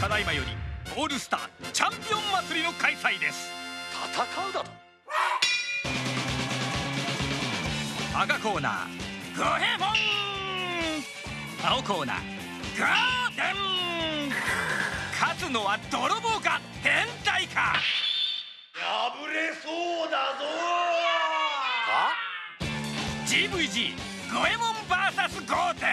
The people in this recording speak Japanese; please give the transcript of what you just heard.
ただいまよりオールスターチャンピオン祭りの開催です。戦うだと？赤コーナーグヘモン青コーナーガーデン。勝つのは泥棒か変態か。破れそうだぞ。は？GVG ゴエモン VS ゴーテン。